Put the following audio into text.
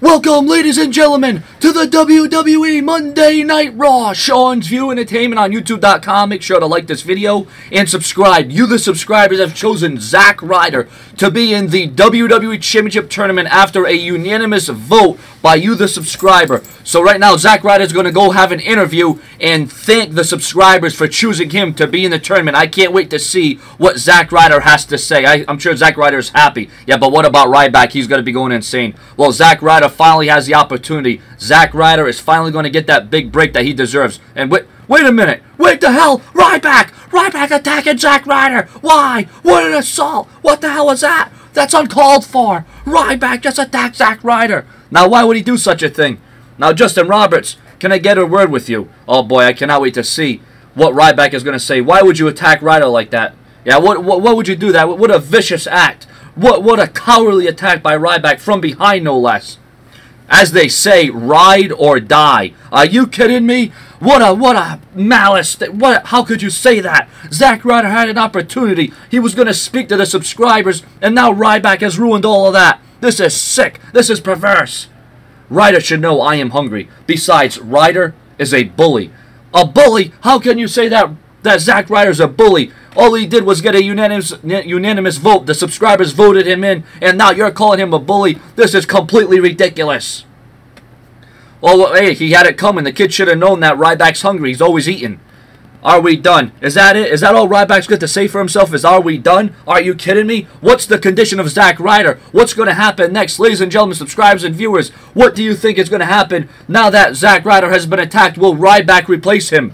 Welcome, ladies and gentlemen, to the WWE Monday Night Raw. Sean's View Entertainment on YouTube.com. Make sure to like this video and subscribe. You, the subscribers, have chosen Zack Ryder to be in the WWE Championship Tournament after a unanimous vote by you, the subscriber. So right now, Zack Ryder is going to go have an interview and thank the subscribers for choosing him to be in the tournament. I can't wait to see what Zack Ryder has to say. I, am sure Zack Ryder is happy. Yeah, but what about Ryback? He's going to be going insane. Well, Zack Ryder finally has the opportunity. Zack Ryder is finally going to get that big break that he deserves. And wait, wait a minute. Wait the hell. Ryback. Ryback attacking Zack Ryder. Why? What an assault. What the hell was that? That's uncalled for. Ryback just attacked Zack Ryder. Now, why would he do such a thing? Now, Justin Roberts, can I get a word with you? Oh boy, I cannot wait to see what Ryback is going to say. Why would you attack Ryder like that? Yeah, what, what, what would you do that? What a vicious act. What, what a cowardly attack by Ryback from behind, no less. As they say, ride or die. Are you kidding me? What a what a malice! That, What? How could you say that? Zack Ryder had an opportunity. He was going to speak to the subscribers, and now Ryback has ruined all of that. This is sick. This is perverse. Ryder should know I am hungry. Besides, Ryder is a bully. A bully? How can you say that that Zack Ryder's a bully? All he did was get a unanimous unanimous vote. The subscribers voted him in, and now you're calling him a bully. This is completely ridiculous. Oh, well, hey, he had it coming. The kid should have known that Ryback's hungry. He's always eating. Are we done? Is that it? Is that all Ryback's got to say for himself? Is are we done? Are you kidding me? What's the condition of Zack Ryder? What's going to happen next? Ladies and gentlemen, subscribers and viewers, what do you think is going to happen now that Zack Ryder has been attacked? Will Ryback replace him?